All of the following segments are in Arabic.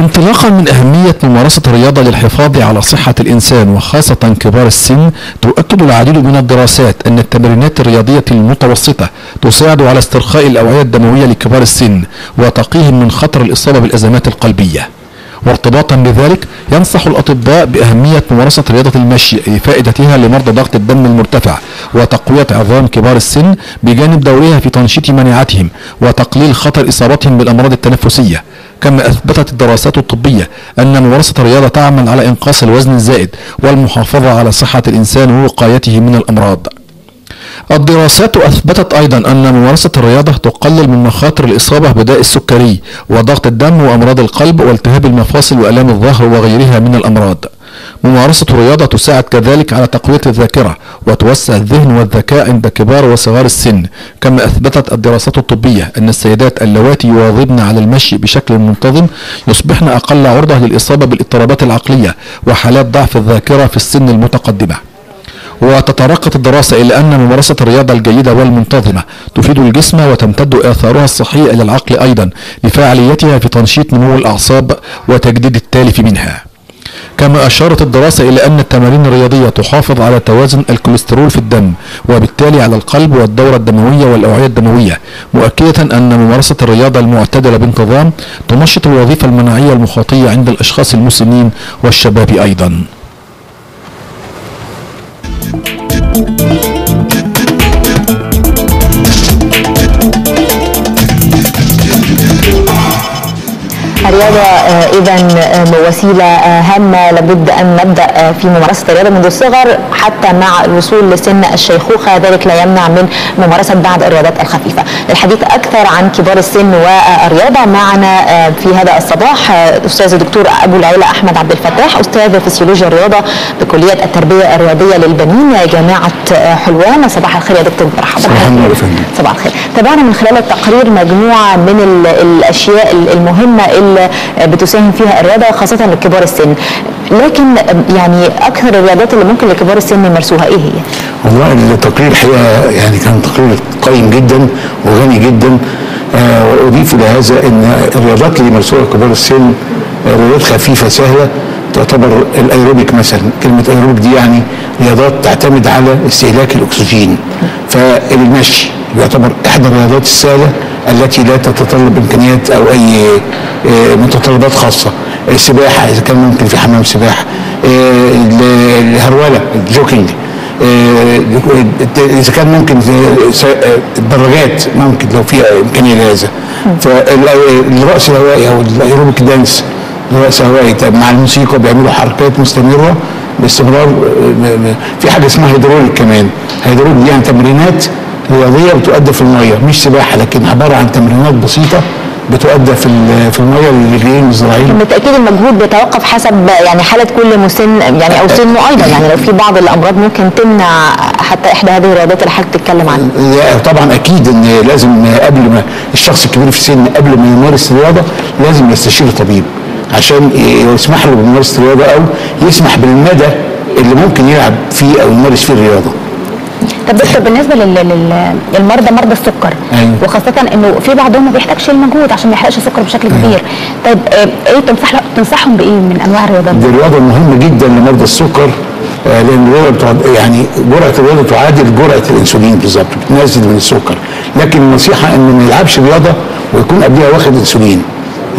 انطلاقا من أهمية ممارسة الرياضة للحفاظ على صحة الإنسان وخاصة كبار السن تؤكد العديد من الدراسات أن التمرينات الرياضية المتوسطة تساعد على استرخاء الأوعية الدموية لكبار السن وتقيهم من خطر الإصابة بالأزمات القلبية. وارتباطا بذلك ينصح الأطباء بأهمية ممارسة رياضة المشي لفائدتها لمرضى ضغط الدم المرتفع وتقوية عظام كبار السن بجانب دورها في تنشيط مناعتهم وتقليل خطر إصابتهم بالأمراض التنفسية. كما أثبتت الدراسات الطبية أن ممارسة الرياضة تعمل على إنقاص الوزن الزائد والمحافظة على صحة الإنسان ووقايته من الأمراض. الدراسات أثبتت أيضا أن ممارسة الرياضة تقلل من مخاطر الإصابة بداء السكري وضغط الدم وأمراض القلب والتهاب المفاصل وآلام الظهر وغيرها من الأمراض. ممارسة الرياضة تساعد كذلك على تقوية الذاكرة وتوسع الذهن والذكاء عند كبار وصغار السن. كما أثبتت الدراسات الطبية أن السيدات اللواتي يواظبن على المشي بشكل منتظم يصبحن أقل عرضة للإصابة بالإضطرابات العقلية وحالات ضعف الذاكرة في السن المتقدمة. وتترقت الدراسة إلى أن ممارسة الرياضة الجيدة والمنتظمة تفيد الجسم وتمتد آثارها الصحية إلى العقل أيضا لفاعليتها في تنشيط نمو الأعصاب وتجديد التالف منها. كما أشارت الدراسة إلى أن التمارين الرياضية تحافظ على توازن الكوليسترول في الدم وبالتالي على القلب والدورة الدموية والأوعية الدموية مؤكدة أن ممارسة الرياضة المعتدلة بانتظام تنشط الوظيفة المناعية المخاطية عند الأشخاص المسنين والشباب أيضا. الرياضة إذا وسيلة هامة. لابد أن نبدأ في ممارسة الرياضة منذ الصغر حتى مع الوصول لسن الشيخوخة. ذلك لا يمنع من ممارسة بعض الرياضات الخفيفة. للحديث أكثر عن كبار السن والرياضة معنا في هذا الصباح أستاذ الدكتور أبو العيلة أحمد عبد الفتاح أستاذ فسيولوجيا الرياضة بكلية التربية الرياضية للبنين جامعة حلوان. صباح الخير يا دكتور. مرحبا. صباح النور صباح الخير. تابعنا من خلال التقرير مجموعة من الأشياء المهمة اللي بتساهم فيها الرياضة خاصة لكبار السن. لكن يعني أكثر الرياضات اللي ممكن لكبار السن يمارسوها إيه هي؟ والله التقرير الحقيقة يعني كان تقرير قيم جدا وغني جدا. آه وأضيف إلى هذا إن الرياضات اللي يمارسوها كبار السن رياضات خفيفة سهلة تعتبر الأيروبيك مثلا. كلمة أيروبيك دي يعني رياضات تعتمد على استهلاك الأكسجين. فالمشي يعتبر إحدى الرياضات السهلة. التي لا تتطلب إمكانيات أو أي متطلبات خاصة. السباحه إذا كان ممكن في حمام سباحة. الهرولة ال jogging. إذا كان ممكن الدراجات ممكن لو في إمكانية لهذا. فالرقص الهوائي أو ال aerobic dance الرقص الهوائي مع الموسيقى بيعملوا حركات مستمرة باستمرار في حاجة اسمها هيدروليك كمان. هيدروليك دي يعني تمرينات رياضيه بتؤدى في المية مش سباحة لكن عبارة عن تمرينات بسيطة بتؤدى في في المية للرجلين والذراعين بالتأكيد المجهود بيتوقف حسب يعني حالة كل مسن يعني أو سنه أيضا يعني لو في بعض الأمراض ممكن تمنع حتى إحدى هذه الرياضات اللي حضرتك بتتكلم عنها. طبعا أكيد إن لازم قبل ما الشخص الكبير في السن قبل ما يمارس الرياضة لازم يستشير طبيب عشان يسمح له بممارسة الرياضة أو يسمح بالمدى اللي ممكن يلعب فيه أو يمارس فيه الرياضة. طب دكتور بالنسبة للمرضى مرضى السكر. أيوة. وخاصة إنه في بعضهم ما بيحتاجش المجهود عشان ما يحرقش السكر بشكل أيوة. كبير. طيب إيه تنصح تنصحهم بإيه من أنواع الرياضات؟ دي رياضة مهمة جدا لمرضى السكر لأن الرياضة يعني جرعة الرياضة تعادل جرعة الإنسولين بالظبط بتنزل من السكر. لكن النصيحة انه ما يلعبش رياضة ويكون قبلها واخد إنسولين.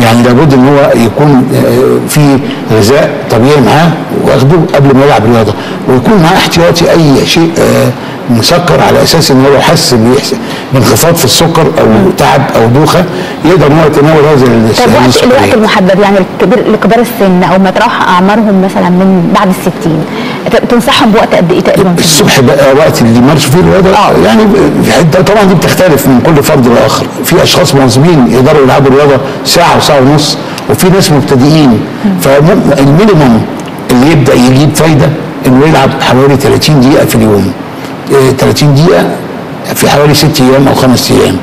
يعني لابد إن هو يكون في غذاء طبيعي معاه واخده قبل ما يلعب رياضة ويكون معاه احتياطي أي شيء مسكر على أساس إن هو حس بانخفاض في السكر أو تعب أو دوخة يقدر إن هو يتناول هذا طب وقت الوقت المحدد يعني الكبير لكبار السن أو ما تروح أعمارهم مثلا من بعد الستين تنصحهم بوقت قد إيه تقريبا؟ الصبح بقى وقت اللي يمارسوا فيه الرياضه آه. يعني طبعا دي بتختلف من كل فرد لآخر. في أشخاص مواظبين يقدروا يلعبوا الرياضه ساعة وساعة ونص وفي ناس مبتدئين. فال minimum اللي يبدأ يجيب فايدة إنه يلعب حوالي 30 دقيقة في اليوم. 30 دقيقة في حوالي ست أيام أو خمس أيام.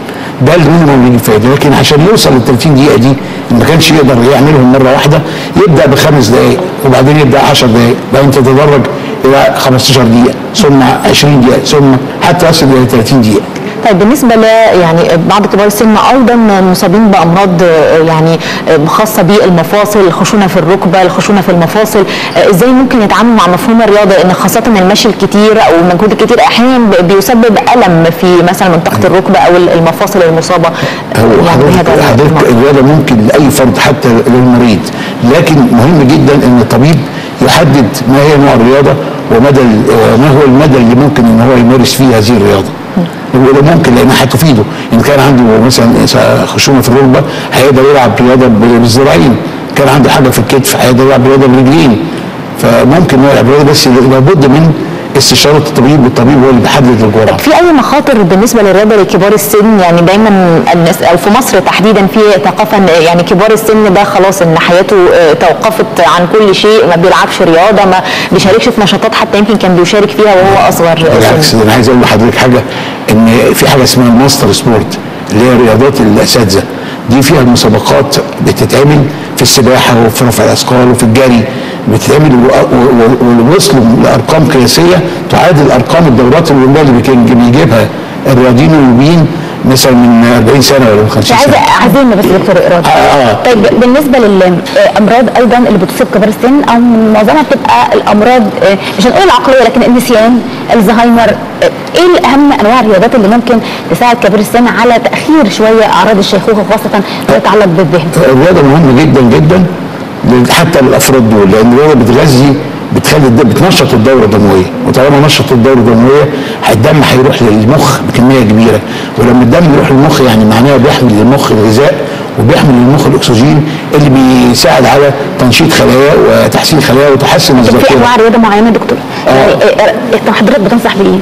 ده ال minimum فايدة. لكن عشان يوصل لل 30 دقيقة دي ما كانش يقدر يعملهم مرة واحدة. يبدأ بخمس دقائق وبعدين يبدأ 10 دقائق بعدين تتدرج إلى 15 دقيقة ثم 20 دقيقة ثم حتى يصل إلى 30 دقيقة. طيب بالنسبة ل يعني بعض كبار السن أيضا مصابين بأمراض آه، يعني آه، خاصة بالمفاصل الخشونه في الركبة الخشونة في المفاصل. آه، إزاي ممكن يتعاملوا مع مفهوم الرياضة؟ إن خاصة المشي الكتير أو المجهود الكتير أحيانا بيسبب ألم في مثلا منطقة الركبة أو المفاصل المصابة. هو يعني حضرتك. الرياضة ممكن لأي فرد حتى للمريض. لكن مهم جدا إن الطبيب يحدد ما هي نوع الرياضة ومدى ما هو المدى اللي ممكن إن هو يمارس فيه هذه الرياضة. ممكن لانها هتفيده إن كان عنده مثلا خشونة في الركبه هيقدر يلعب رياضه بالذراعين كان عنده حاجة في الكتف هيقدر يلعب رياضه بالرجلين. فممكن يلعب رياضه بس لابد من استشارة الطبيب والطبيب هو اللي بيحدد الجرعة. في أي مخاطر بالنسبة للرياضه لكبار السن؟ يعني دايما الناس أو في مصر تحديدا في ثقافه ان يعني كبار السن ده خلاص إن حياته آه، توقفت عن كل شيء ما بيلعبش رياضة ما بيشاركش في نشاطات حتى يمكن كان بيشارك فيها وهو أصغر بالعكس أنا عايز أقول لحضرتك حاجة. إن في حاجة اسمها ال master sport اللي هي رياضات الأساتذة. دي فيها المسابقات بتتعمل في السباحة وفي رفع الأثقال وفي الجري. بتتعمل ووصلوا لأرقام قياسية تعادل أرقام الدورات الأولمبية اللي بيكن- بيجيبها الرياضيين الاولمبيين مثلا من 40 سنة ولا من 50 عايزة سنة. عايزين بس دكتور إيراد. آه، آه. طيب بالنسبة للامراض أيضا اللي بتصيب كبار السن أو معظمها بتبقى الأمراض آه، مش هنقول العقلية لكن النسيان الزهايمر آه، إيه الاهم أنواع الرياضات اللي ممكن تساعد كبار السن على تأخير شوية أعراض الشيخوخة خاصة ما يتعلق بالذهن؟ الرياضة مهمة جدا جدا حتى للافراد دول لأن الرياضة بتغذي بتخلي بتنشط الدورة الدموية. وطالما نشط الدورة الدموية الدم هيروح للمخ بكمية كبيرة. ولما الدم يروح للمخ يعني معناه بيحمل للمخ الغذاء وبيحمل للمخ الأكسجين اللي بيساعد على تنشيط خلايا وتحسين خلايا وتحسن طب في الذاكرة. أنواع رياضة معينة يا دكتور يعني آه، آه، حضرتك بتنصح بإيه؟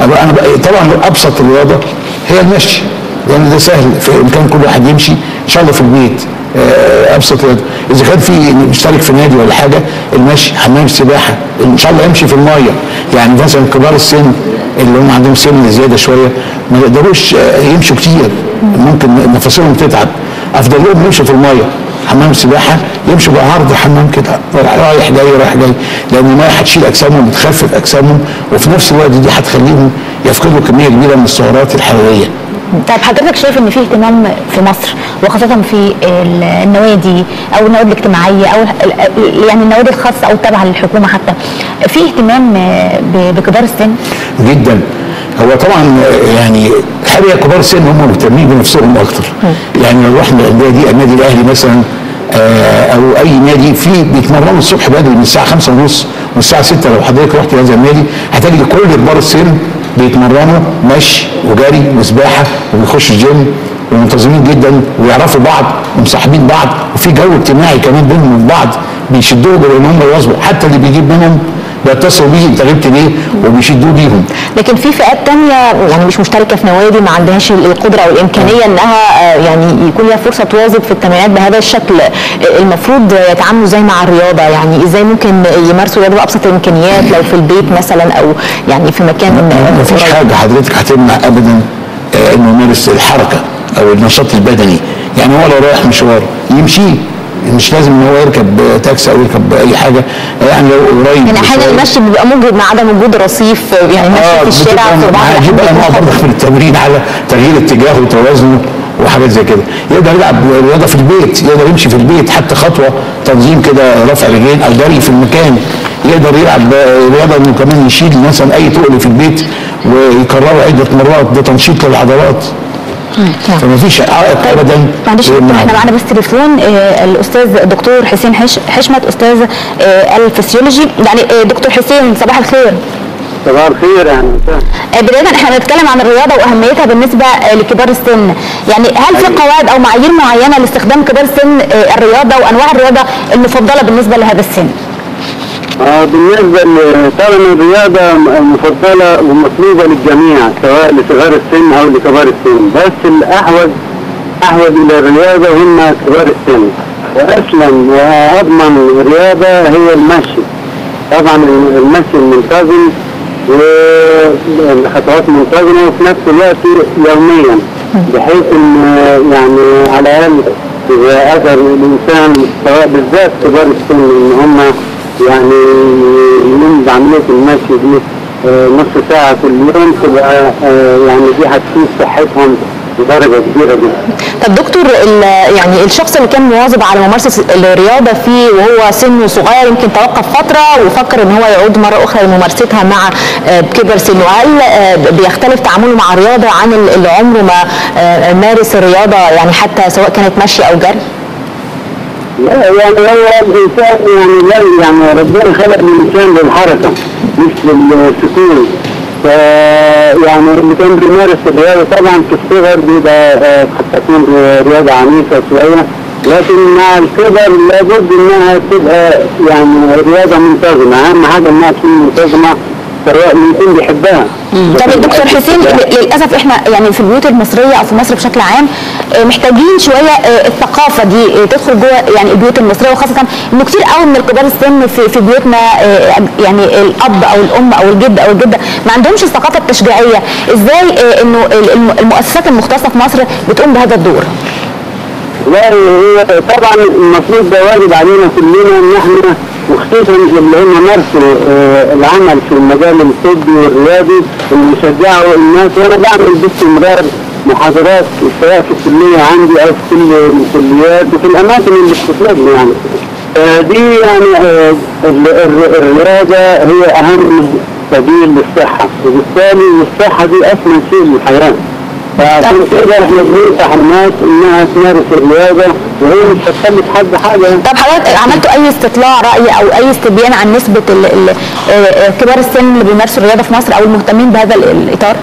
بقى- طبعا أبسط الرياضة هي المشي. لأن ده سهل في إمكان كل واحد يمشي. إن شاء الله في البيت. آه، أبسط رياضه إذا كان في مشترك في نادي ولا حاجة المشي حمام السباحه إن شاء الله يمشي في المية. يعني مثلا كبار السن اللي هم عندهم سن زيادة شوية ما يقدروش آه، يمشوا كتير. ممكن نفسهم تتعب. أفضل لهم يمشوا في المية. حمام السباحه يمشوا بعرض الحمام كده. رايح جاي رايح جاي. لأن المية هتشيل أجسامهم وتخفف أجسامهم وفي نفس الوقت دي هتخليهم يفقدوا كمية كبيرة من السعرات الحرارية. طيب حضرتك شايف إن في اهتمام في مصر؟ وخاصة في ال- النوادي أو النوادي الاجتماعية أو يعني النوادي الخاصة أو التابعه للحكومة حتى. في اهتمام بكبار السن؟ جدا. هو طبعا يعني الحقيقة كبار السن هم مهتمين بنفسهم أكتر. يعني لو رحنا النادي النادي الأهلي مثلا آه، أو أي نادي فيه بيتمرنوا الصبح بدري من الساعة 5 ونص ومن الساعة 6 لو حضرتك رحت هذا النادي هتجد كل كبار السن بيتمرنوا مشي وجري وسباحة وبيخشوا الجيم ومنتظمين جدا ويعرفوا بعض ومصاحبين بعض وفي جو اجتماعي كمان بينهم وبين بعض بيشدوهم إن هم يواظبوا. حتى اللي بيجيب منهم بيتصلوا بيه انت غبت ليه وبيشدوه بيهم. لكن في فئات تانية يعني مش مشتركة في نوادي ما عندهاش القدرة أو الإمكانية إنها آه، يعني يكون لها فرصة تواظب في التمرينات بهذا الشكل آه، المفروض يتعاملوا إزاي مع الرياضة؟ يعني إزاي ممكن يمارسوا رياضه بأبسط الإمكانيات؟ لو في البيت مثلا أو يعني في مكان ما فيش. حاجة حضرتك هتمنع ابدا آه، إنه يمارس الحركة أو النشاط البدني. يعني هو لو رايح مشوار يمشي مش لازم إن هو يركب آه، تاكسي أو يركب أي حاجة يعني لو قريب يعني أحيانا. المشي بيبقى موجود مع عدم وجود رصيف يعني مشي في الشارع في بعض بقى نوع برضه. من التمرين على تغيير اتجاهه وتوازنه وحاجات زي كده يقدر يلعب رياضة في البيت يقدر يمشي في البيت حتى خطوة تنظيم كده رفع رجلين أو جري في المكان يقدر يلعب رياضة إنه كمان يشيل مثلا أي تقل في البيت ويكرره عدة مرات ده تنشيط للعضلات. فما فيش عائق ابدا. معلش إحنا معانا بس تليفون آه، الأستاذ الدكتور حسين حش حشمت أستاذ آه، الفسيولوجي. يعني آه، دكتور حسين صباح الخير. صباح الخير يعني بداية إحنا بنتكلم عن الرياضة وأهميتها بالنسبة آه، لكبار السن. يعني هل في قواعد أو معايير معينة لاستخدام كبار السن الرياضة وأنواع الرياضة المفضلة بالنسبة لهذا السن؟ آه بالنسبة طبعا الرياضة المفضلة ومطلوبة للجميع سواء لصغار السن أو لكبار السن. بس الأحوج أحوج إلى الرياضة هم كبار السن. وأسلم وأضمن رياضة هي المشي. طبعا المشي المنتظم والخطوات منتظمة وفي نفس الوقت يوميا بحيث إن يعني على الأقل إذا قدر الإنسان سواء بالذات كبار السن إن هم يعني يقوموا بعملية المشي دي آه، نص ساعة كل يوم تبقى آه، يعني دي هتفيد صحتهم بدرجة كبيرة جدا. طب دكتور يعني الشخص اللي كان مواظب على ممارسة الرياضة فيه وهو سنه صغير يمكن توقف فترة وفكر إن هو يعود مرة أخرى لممارستها مع آه، كبر سنه هل بيختلف تعامله مع الرياضة عن ال- اللي عمره ما مارس الرياضة يعني حتى سواء كانت مشي أو جري؟ لا يعني هو الإنسان يعني لا يعني ربنا خلق الإنسان للحركة مش للسكون. ف يعني اللي كان بيمارس الرياضة. طبعا في الصغر بيبقى آه، تكون رياضة عنيفة شوية. لكن مع الكبر لابد إنها تبقى يعني رياضة منتظمة. أهم حاجة إنها تكون منتظمة. سواء يكون بيحبها. طب يا دكتور حسين للأسف إحنا يعني في البيوت المصرية أو في مصر بشكل عام آه، محتاجين شوية آه، الثقافة دي آه، تدخل جوه يعني البيوت المصرية وخاصة إنه كتير قوي من الكبار السن في, في بيوتنا يعني الأب أو الأم أو الجد أو الجدة ما عندهمش الثقافة التشجيعية. إزاي إنه ال- الم- المؤسسات المختصة في مصر بتقوم بهذا الدور؟ لا هي طبعا المفروض ده واجب علينا كلنا إن إحنا وخصوصا اللي هم مارسوا آه، العمل في المجال الطبي والرياضي اللي يشجعوا الناس وأنا بعمل باستمرار محاضرات سواء في الكليه عندي أو في كل الكليات وفي الأماكن اللي بتطلبني يعني. آه، دي يعني آه، ال- ال- الرياضة هي أهم سبيل للصحة وبالتالي الصحة دي اثمن شيء للحياه. فعشان كده إحنا بننصح الناس إنها تمارس الرياضة وهي مش هتكلف حد حاجة طب حضرتك عملتوا أي استطلاع رأي أو أي استبيان عن نسبة ال ال آه، كبار السن اللي بيمارسوا الرياضة في مصر أو المهتمين بهذا ال- الإطار؟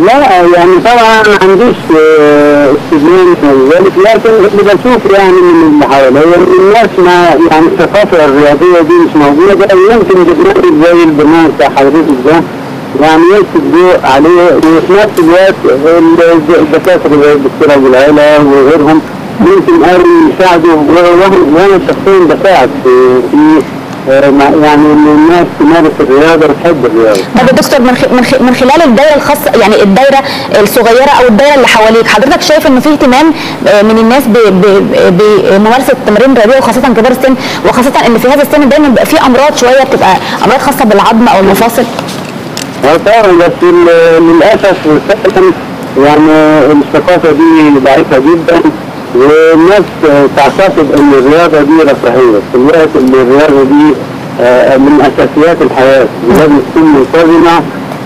لا يعني طبعا ما عنديش آه، في ذلك لكن بشوف يعني من اللي حواليا إن الناس ما يعني الثقافة الرياضية دي مش موجودة ويمكن برنامج زي البرنامج بتاع حضرتك ده يعني الضوء عليه وفي نفس الوقت ال- الدكاتره زي الدكتور ابو العلا وغيرهم ممكن قالوا يساعدوا وأنا شخصيا بساعد في يعني ان الناس تمارس الرياضه وتحب الرياضه. طب دكتور من من خلال الدايرة الخاصة يعني الدايرة الصغيرة أو الدايرة اللي حواليك حضرتك شايف إنه في اهتمام آه، من الناس بممارسة التمارين الرياضيه وخاصة كبار السن وخاصة إن في هذا السن دايما بيبقى في أمراض شوية بتبقى أمراض خاصة بالعظم أو المفاصل للأسف فعلا يعني الثقافه دي ضعيفة جدا والناس تعتقد إن الرياضة دي رفاهية. في الوقت اللي الرياضة دي آه، من أساسيات الحياة. ولازم تكون منتظمه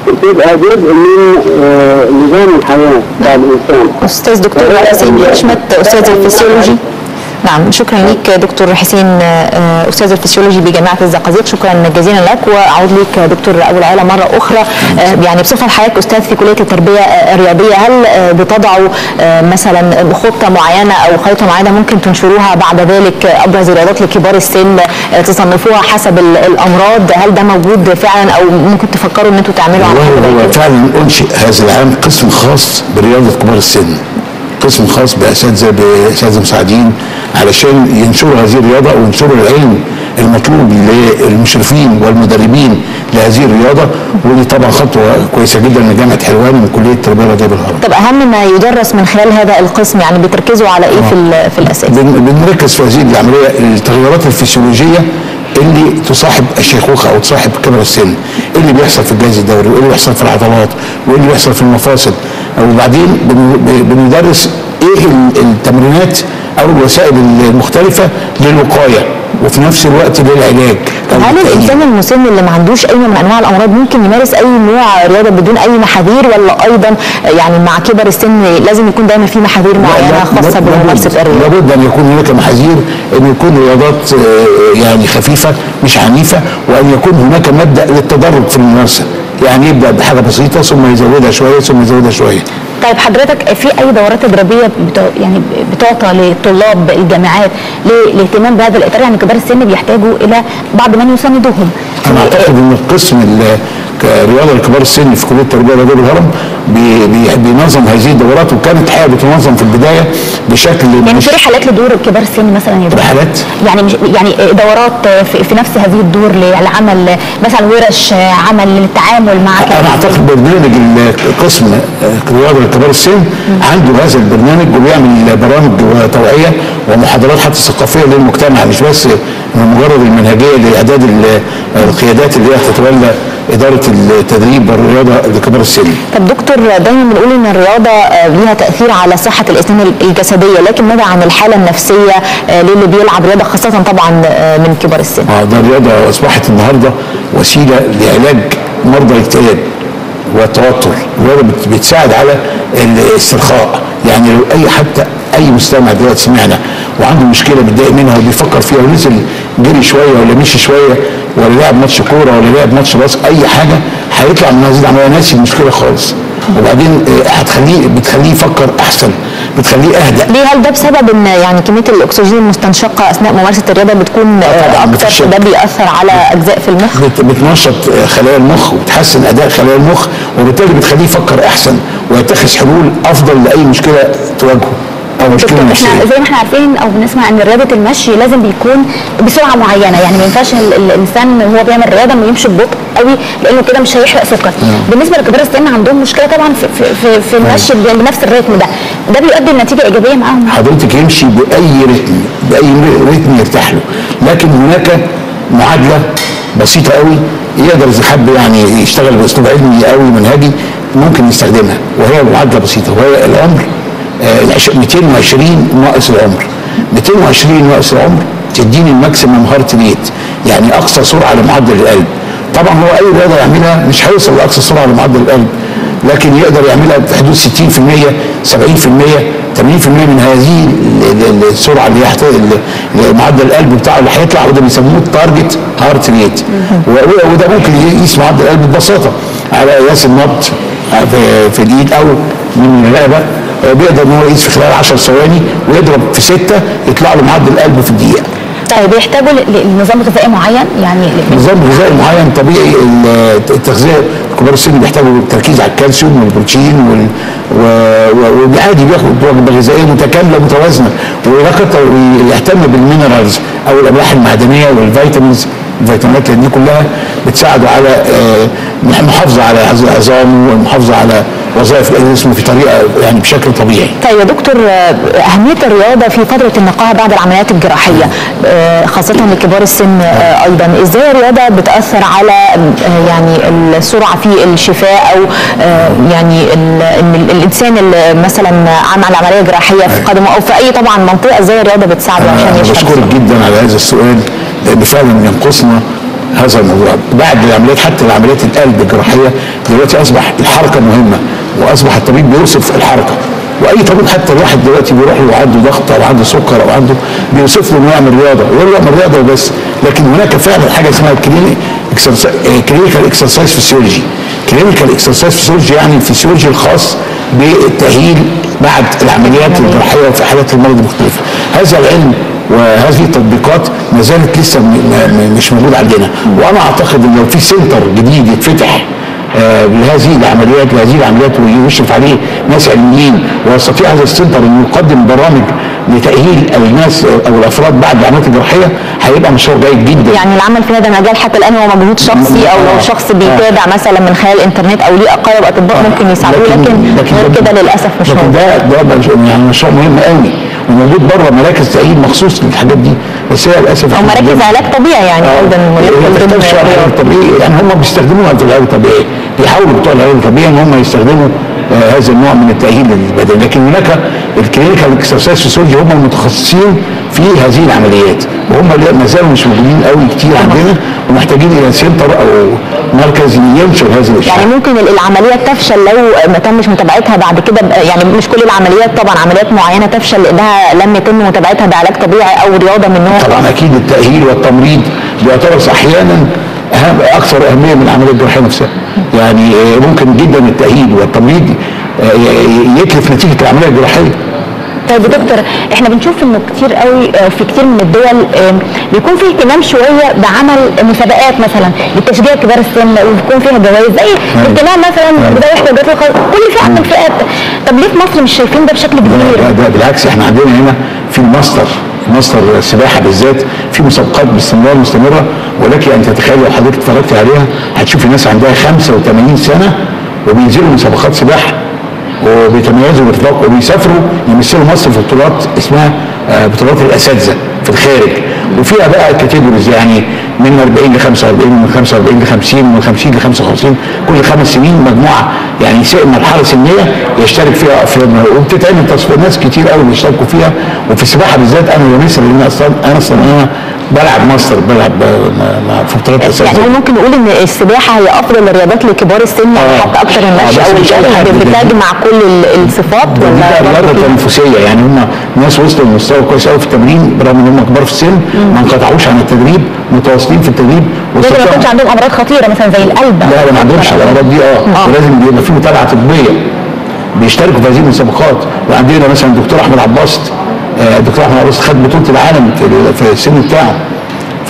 وتبقى جزء من آه، نظام الحياة بتاع الإنسان. أستاذ دكتور حسين حشمت أستاذ الفسيولوجي. نعم شكرا لك دكتور حسين آه، أستاذ الفسيولوجي بجامعة الزقازيق. شكرا جزيلا لك وأعود لك دكتور أبو العلا مرة أخرى. آه، يعني بصفة حضرتك أستاذ في كلية التربية آه، الرياضية هل بتضعوا مثلا خطة معينة أو خريطة معينة ممكن تنشروها بعد ذلك؟ أبرز الرياضات لكبار السن تصنفوها حسب ال- الأمراض. هل ده موجود فعلا أو ممكن تفكروا إن أنتوا تعملوا على والله هو؟ فعلا أنشئ هذا العام قسم خاص برياضة كبار السن. قسم خاص باساتذه بأساتذة مساعدين علشان ينشروا هذه الرياضة وينشروا العلم المطلوب للمشرفين والمدربين لهذه الرياضة ودي طبعا خطوة كويسة جدا من جامعة حلوان من كلية التربيه الرياضيه بالهرم. طب أهم ما يدرس من خلال هذا القسم يعني بتركزوا على إيه في في الأساس؟ بن- بنركز في هذه العملية التغيرات الفسيولوجية اللي تصاحب الشيخوخه أو تصاحب كبر السن، إيه اللي بيحصل في الجهاز الدوري، وايه اللي بيحصل في العضلات، وايه اللي بيحصل في المفاصل، وبعدين بندرس إيه ال- التمرينات أو الوسائل المختلفة للوقاية وفي نفس الوقت للعلاج هل. الإنسان المسن اللي ما عندوش أي نوع من أنواع الأمراض ممكن يمارس أي نوع رياضة بدون أي محاذير ولا أيضا يعني مع كبر السن لازم يكون دايما في محاذير معينة خاصة بممارسه الرياضه؟ لابد أن يكون هناك محاذير أن يكون رياضات آه، يعني خفيفة مش عنيفة وأن يكون هناك مبدأ للتدرج في الممارسة يعني يبدأ بحاجة بسيطة ثم يزودها شوية ثم يزودها شوية. طيب حضرتك في أي دورات تدريبية يعني بتعطى لطلاب الجامعات للاهتمام بهذا الإطار؟ يعني كبار السن بيحتاجوا إلى بعض من يساندهم أنا أعتقد إن القسم كرياضه لكبار السن في كلية التربية الرياضيه بالهرم بي- بي- بينظم هذه الدورات وكانت حقيقه بتنظم في البداية بشكل يعني مش في رحلات لدور كبار السن مثلا يا؟ رحلات؟ يعني مش يعني دورات في, في نفس هذه الدور لعمل مثلا ورش عمل للتعامل مع أنا أعتقد برنامج القسم آه، رياضه لكبار السن عنده هذا البرنامج وبيعمل برامج توعية ومحاضرات حتى ثقافية للمجتمع مش بس مجرد المنهجية لإعداد ال- القيادات اللي هي تتولى إدارة التدريب والرياضة لكبار السن. طب دكتور دايما بنقول إن الرياضة آه، ليها تأثير على صحة الاسنان الجسدية لكن ماذا عن الحالة النفسية آه، للي بيلعب رياضة خاصة طبعا آه، من كبار السن. آه ده الرياضة أصبحت النهارده وسيلة لعلاج مرضى الاكتئاب والتوتر. الرياضة بت- بتساعد على الاسترخاء. يعني لو أي حتى أي مستمع دلوقتي سمعنا وعنده مشكلة متضايق منها وبيفكر فيها ونزل جري شوية ولا مشي شوية ولا لعب ماتش كورة ولا لعب ماتش باص أي حاجة هيطلع من هذه العملية ناسي المشكلة خالص. وبعدين آه، هتخليه بتخليه يفكر أحسن بتخليه اهدى ليه؟ هل ده بسبب إن يعني كمية الأكسجين المستنشقة أثناء ممارسة الرياضة بتكون آه، أكتر؟ بتشد. فده بيأثر على أجزاء في المخ؟ بت- بتنشط خلايا المخ وبتحسن أداء خلايا المخ وبالتالي بتخليه يفكر أحسن ويتخذ حلول أفضل لأي مشكلة تواجهه. دكتور إحنا زي ما إحنا عارفين أو بنسمع إن رياضة المشي لازم بيكون بسرعة معينة يعني ما ينفعش ال- ال- الإنسان وهو بيعمل رياضة انه يمشي ببطء قوي لأنه كده مش هيحرق سكر. بالنسبة لكبار السن عندهم مشكلة طبعا في في في, في المشي بنفس الريتم ده. ده بيؤدي لنتيجة إيجابية معاهم. حضرتك يمشي بأي رتم بأي رتم يرتاح له. لكن هناك معادلة بسيطة قوي يقدر إذا حب يعني يشتغل بأسلوب علمي قوي منهجي ممكن يستخدمها وهي معادلة بسيطة وهي العمر العش- 220 ناقص العمر. 220 ناقص العمر تديني ال maximum heart rate يعني أقصى سرعة لمعدل القلب. طبعا هو أي رياضة يعملها مش هيوصل لأقصى سرعة لمعدل القلب لكن يقدر يعملها في حدود 60% 70% 80% من هذه ال- ال- السرعة اللي هي اللي معدل القلب بتاعه اللي هيطلع وده بيسموه ال target heart rate وده ممكن يقيس معدل القلب ببساطة. على قياس النبض في, الإيد أو من الرقبة. آه، بيقدر إن هو يقيس في خلال 10 ثواني ويضرب في ستة يطلع له معدل القلب في الدقيقة. طيب بيحتاجوا ل- لنظام غذائي معين؟ يعني نظام غذائي معين طبيعي ال- التغذية كبار السن بيحتاجوا التركيز على الكالسيوم والبروتين وال وعادي بياخد وجبه غذائية متكاملة متوازنه ويهتم بال minerals أو الأملاح المعدنية وال vitamins الفيتامينات لأن دي كلها بتساعده على آه، المحافظه على العظام والمحافظه على وظائف الجسم في طريقة يعني بشكل طبيعي. طيب يا دكتور آه، أهمية الرياضة في فترة النقاهة بعد العمليات الجراحية آه، خاصة لكبار السن آه، أيضا إزاي الرياضة بتأثر على آه، يعني السرعة في الشفاء آه، يعني ال- إن ال- الإنسان اللي مثلا عمل عملية جراحية في قدمه أو في أي طبعا منطقة إزاي الرياضة بتساعده عشان يشفى بشكرك جدا على هذا السؤال لأن فعلا ينقصنا هذا الموضوع بعد العمليات حتى العمليات القلب الجراحيه دلوقتي أصبح الحركة مهمة وأصبح الطبيب بيوصف الحركة. وأي طبيب حتى الواحد دلوقتي بيروح له عنده ضغط أو عنده سكر أو عنده بيوصف له إنه يعمل رياضة يقول له اعمل رياضة وبس. لكن هناك فعلا حاجة اسمها clinical exercise physiology clinical exercise physiology يعني الفسيولوجي الخاص بالتأهيل بعد العمليات الجراحية وفي حالات المرض المختلفة. هذا العلم وهذه التطبيقات ما زالت لسه مش موجودة عندنا. وأنا أعتقد ان لو في center جديد يتفتح آه، لهذه العمليات لهذه العمليات ويشرف عليه ناس علميين. ويستطيع هذا ال center إنه يقدم برامج لتأهيل الناس أو الأفراد بعد العمليات الجراحية هيبقى مشروع جيد جدا. يعني العمل في هذا المجال حتى الآن هو مجهود شخصي أو لو آه. شخص بيتابع مثلا من خلال الإنترنت أو ليه أقارب أطباء ممكن يساعدوه لكن غير ده- كده للأسف مش لكن موجود. ده ده يعني مشروع مهم قوي. وموجود بره مراكز تأهيل مخصوص للحاجات دي. بس هي للأسف أو مراكز علاج طبيعي يعني أيضا تحتاجش العلاج الرياضة. الطبيعي يعني هم بيستخدموها في العلاج الطبيعي. بيحاولوا بتوع العلاج الطبيعي إن هم يستخدموا آه هذا النوع من التأهيل للبدن. لكن هناك ال clinical exercise physiology هم المتخصصين في هذه العمليات. اللي ما زالوا مش موجودين قوي كتير عندنا ومحتاجين إلى center أو مركز ينشر هذه الاشياء يعني ممكن ال- العمليات تفشل لو ما تمش متابعتها بعد كده يعني مش كل العمليات طبعا عمليات معينة تفشل لأنها لم يتم متابعتها بعلاج طبيعي أو رياضة من نوع. طبعا أكيد التأهيل والتمريض بيعتبر أحيانا أهم أكثر أهمية من العملية الجراحيه نفسها يعني ممكن جدا التأهيل والتمريض آه، يتلف نتيجة العملية الجراحية. طيب يا دكتور إحنا بنشوف إنه كتير قوي آه، في كتير من الدول بيكون في اهتمام شوية بعمل مسابقات مثلا لتشجيع كبار السن ويكون فيها جوائز زي اهتمام مثلا بذوي احتياجات الخاصه كل فئة من الفئات. طب ليه في مصر مش شايفين ده بشكل كبير؟ لا ده بالعكس إحنا عندنا هنا في الماستر ماستر السباحه بالذات في مسابقات باستمرار مستمرة ولك ان تتخيل لو حضرتك اتفرجت عليها هتشوفي ناس عندها 85 سنة وبينزلوا مسابقات سباحة. وبيتميزوا بارتباط وبيسافروا يمثلوا مصر في بطولات اسمها آه، بطولات الأساتذة في الخارج. وفيها بقى categories يعني من 40 ل 45 من 45 ل 50 من 50 ل 55 كل خمس سنين مجموعة يعني مرحله سنيه يشترك فيها أفراد وبتتعمل تصفيات ناس كتير قوي بيشتركوا فيها. وفي السباحه بالذات أنا ونسا لأن أصلا أنا أصلا أنا بلعب ماستر بلعب آه، مع- في بطولات يعني ممكن نقول إن السباحة هي أفضل الرياضات لكبار السن آه. حتى أكثر آه، النشء بس أو بيجي. بتجمع كل ال- الصفات ولا رياضة في- تنافسية يعني هم ناس وصلوا لمستوى كويس قوي في التمرين برغم إن هم كبار في السن ما انقطعوش عن التدريب متواصلين في التدريب لازم ما يكونش عندهم أمراض خطيرة مثلا زي القلب. لا لا ما عندهمش الأمراض دي آه. ولازم يبقى في متابعة طبية. بيشتركوا في هذه المسابقات وعندنا مثلا الدكتور أحمد عباس آه، الدكتور أحمد عباس خد بطولة العالم في- السن بتاعه.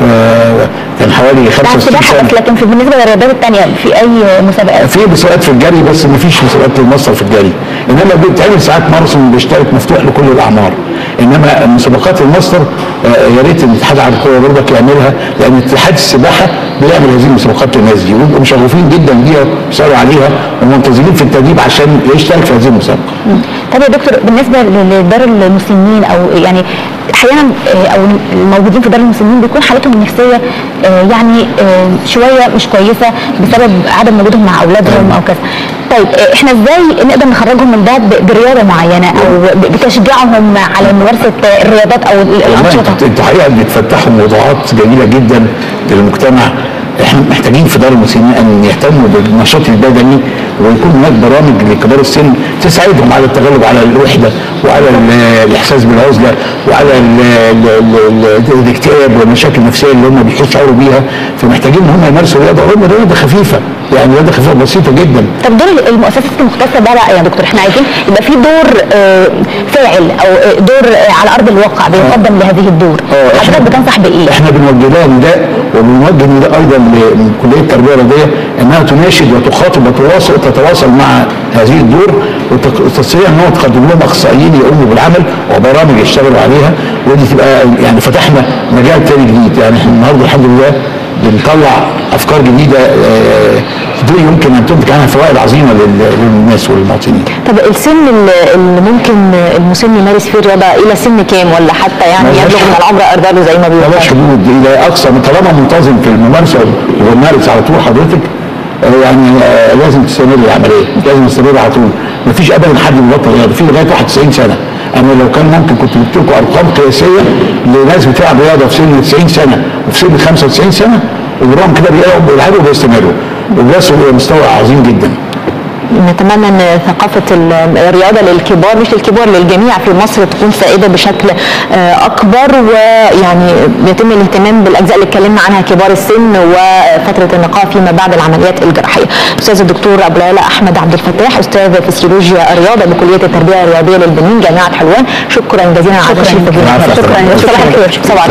فكان حوالي بتاع 65 السباحة سنة. بس لكن في بالنسبة للرياضات الثانية في أي مسابقات؟ في مسابقات في الجري بس ما فيش مسابقات للمصر في الجري. إنما بتعمل ساعات ماراثون بيشترك مفتوح لكل الأعمار. إنما مسابقات الماستر آه، يا ريت الاتحاد العالمي للكرة برضك يعملها لأن اتحاد السباحة بيعمل هذه المسابقات للناس دي ويبقوا مشغوفين جدا بيها بيسألوا عليها ومنتظرين في التدريب عشان يشترك في هذه المسابقة. طب يا دكتور بالنسبة لدار المسنين أو يعني أحيانا آه، أو الموجودين في دار المسنين بيكون حالتهم النفسية آه، يعني آه، شوية مش كويسة بسبب عدم وجودهم مع أولادهم أو كذا. طيب إحنا إزاي نقدر نخرجهم من ده برياضة معينة أو بتشجيعهم على ممارسة الرياضات أو الأنشطة؟ أنتوا حقيقة بتفتحوا موضوعات جميلة جدا للمجتمع. إحنا محتاجين في دار المسنين ان يهتموا بالنشاط البدني ويكون هناك برامج لكبار السن تساعدهم على التغلب على الوحدة وعلى ال- الإحساس بالعزلة وعلى ال- ال- ال- الاكتئاب والمشاكل النفسية اللي هم بيشعروا بيها. فمحتاجين إن هم يمارسوا رياضة رياضة خفيفة. يعني رياضه خفيفه بسيطة جدا. طب دور المؤسسات المختصه ده بقى يا دكتور إحنا عايزين يبقى في دور آه، فاعل أو آه، دور آه، على أرض الواقع بيقدم لهذه الدور. حضرتك بتنصح بإيه؟ إحنا بنوجه لها نداء وبنوجه نداء أيضا من كلية التربية الرياضية إنها تناشد وتخاطب وتواصل تتواصل مع هذه الدور وتستطيع إن هو تقدم لهم أخصائيين يقوموا بالعمل وبرامج يشتغلوا عليها ودي تبقى يعني فتحنا مجال تاني جديد. يعني إحنا النهارده الحمد لله بنطلع أفكار جديدة آه، دي يمكن أن تنتج عنها فوائد عظيمة لل- للناس والمواطنين. طب السن اللي ممكن المسن يمارس فيه الرياضة إلى سن كام ولا حتى يعني يبلغ من. العمر ارذله زي ما بيقولوا حدود إلى أقصى طالما منتظم في الممارسة وبنمارس على طول حضرتك آه، يعني آه، لازم تستمر العملية لازم تستمر على طول مفيش ابدا حد بيبطل رياضه في لغاية 91 سنة أنا لو كان ممكن كنت جبت لكم أرقام قياسية لناس بتلعب رياضة في سن 90 سنة وفي سن 95 سنة وبرغم كده بيلعبوا بيلعبوا وبيستمروا. وبيصلوا إلى مستوى عظيم جدا. نتمنى إن ثقافة ال- الرياضة للكبار مش للكبار للجميع في مصر تكون سائده بشكل آه، أكبر. ويعني يتم الاهتمام بالأجزاء اللي اتكلمنا عنها كبار السن وفترة النقاهه فيما بعد العمليات الجراحية. أستاذ الدكتور ابو العلا أحمد عبد الفتاح أستاذ فسيولوجيا الرياضة بكلية التربية الرياضية للبنين جامعة حلوان. شكرا جزيلا على شكراً. تشريفك. شكرا صباح الخير. صباح الخير.